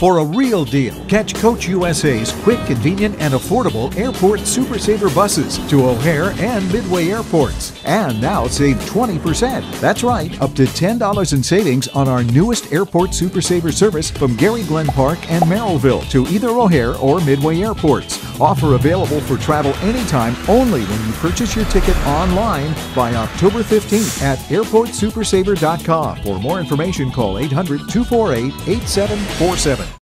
For a real deal, catch Coach USA's quick, convenient, and affordable airport Super Saver buses to O'Hare and Midway airports. And now save 20%. That's right, up to $10 in savings on our newest airport Super Saver service from Gary Glen Park and Merrillville to either O'Hare or Midway airports. Offer available for travel anytime only when you purchase your ticket online by October 15th at airportsupersaver.com. For more information, call 800 248 8747.